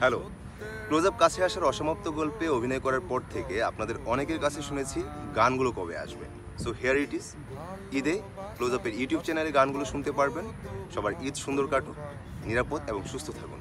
Hello. Close up কাছে আসার অসমাপ্ত গল্পে অভিনয় করার পর থেকে আপনাদের অনেকের কাছে শুনেছি গানগুলো কবে আসবে। সো হেয়ার ইট ইজ ঈদে ক্লোজ আপের ইউটিউব চ্যানেলে গানগুলো শুনতে পারবেন। সবার ঈদ সুন্দর কাটুক, নিরাপদ এবং সুস্থ থাকুন।